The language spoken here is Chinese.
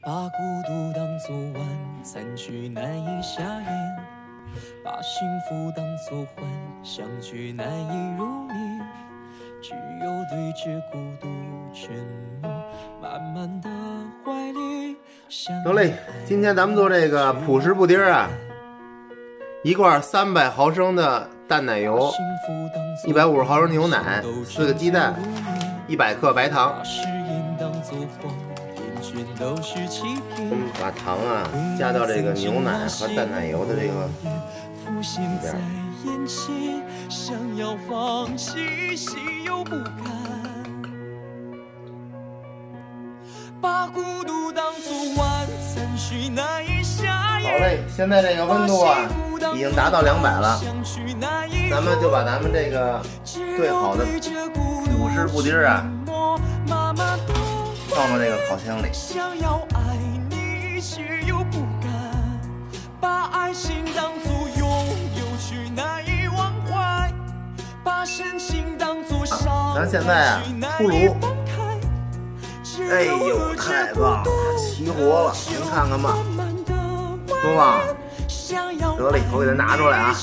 把孤独当作晚餐却难以下咽，把幸福当作幻想却难以入眠，只有对着孤独沉默，慢慢的怀恋。得嘞，今天咱们做这个朴实布丁啊，一罐三百毫升的淡奶油，一百五十毫升牛奶，四个鸡蛋，一百克白糖。我们把糖啊加到这个牛奶和淡奶油的这个里边。好嘞，现在这个温度啊已经达到两百了，咱们就把咱们这个最好的朴实布丁啊放到这个烤箱里。咱现在啊出炉。哎呦，太棒了，齐活了，您看看吧，多棒！得嘞，我给它拿出来啊。